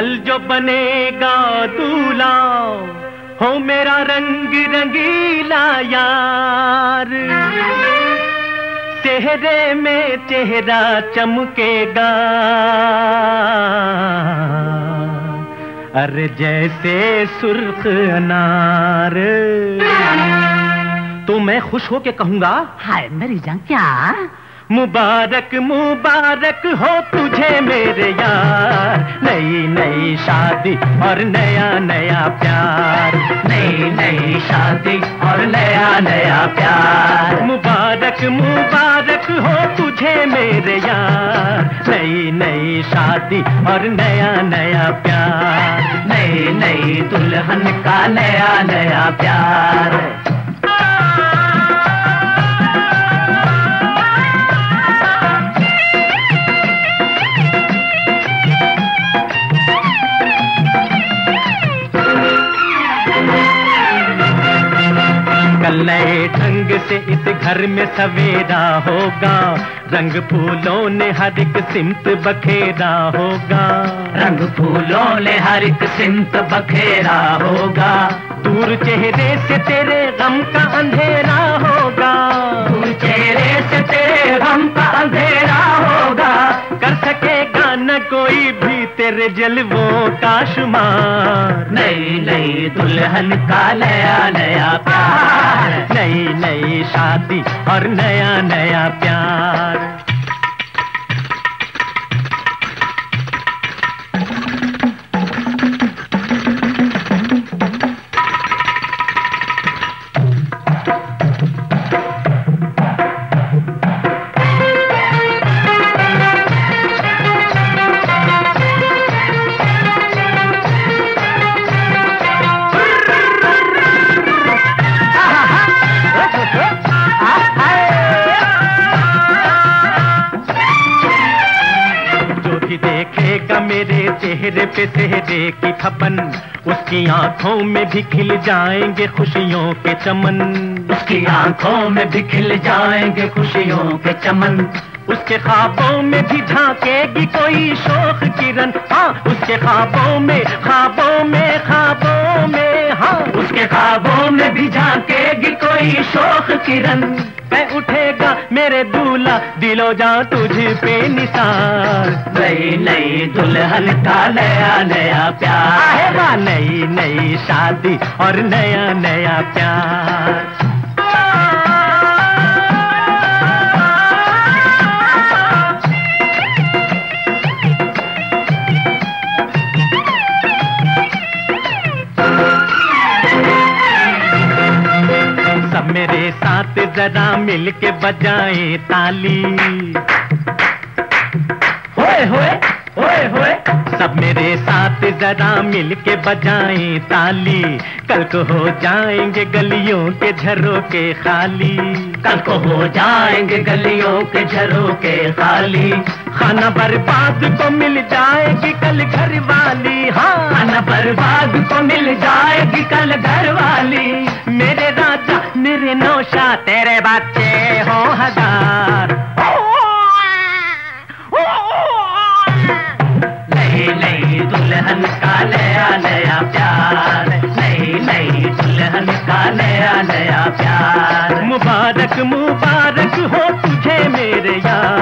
कल जो बनेगा दूल्हा हो मेरा रंग रंगीला यार। चेहरे में चेहरा चमकेगा। अरे जैसे सुर्ख अनार। तो मैं खुश होके कहूँगा, हाय मेरी जान, क्या? मुबारक मुबारक हो तुझे मेरे यार। नई नई शादी और नया नया प्यार। नई नई शादी और नया नया प्यार। मुबारक मुबारक हो तुझे मेरे यार। नई नई शादी और नया नया प्यार। नई नई दुल्हन का नया नया प्यार। कल नए ढंग से इस घर में सवेरा होगा। रंग फूलों ने हर एक सिमत बखेरा होगा। रंग फूलों ने हर एक सिमत बखेरा होगा। दूर चेहरे से तेरे गम का अंधेरा होगा। दूर चेहरे से तेरे गम का अंधेरा होगा। कर सकेगा न कोई भी तेरे जलवों का शुमार। नई नई दुल्हन का नया नया प्यार। नई नई शादी और नया नया प्यार। भी देखेगा मेरे चेहरे पे चेहरे की खपन उसकी आँखों में भी खिल जाएँगे खुशियों के चमन। उसकी आँखों में भी खिल जाएँगे खुशियों के चमन। उसके ख्वाबों में भी झांकेगी कोई शोक किरण। हाँ उसके ख्वाबों में ख्वाबों में ख्वाबों में हाँ। उसके ख्वाबों में भी झांकेगी कोई शोक किरण। मैं उठेगा मेरे दूल्हा दिलो जा तुझ पे निशान। नई नई दुल्हन का नया नया प्यार। है नई नई शादी और नया नया प्यार। मेरे साथ जरा मिल के बजाए ताली। होए होए होए होए। सब मेरे साथ जरा मिल के बजाए ताली। कल को हो जाएँगे गलियों के झरों के खाली। कल को हो जाएँगे गलियों के झरों के खाली। खाना बर्बाद को मिल जाएगी कल घर वाली। हाँ। खाना बर्बाद को मिल जाएगी कल घर नौशा, तेरे बच्चे हो हज़ार। नई दुल्हन का नया नया प्यार। नई नई दुल्हन का नया नया प्यार। मुबारक मुबारक हो तुझे मेरे यार।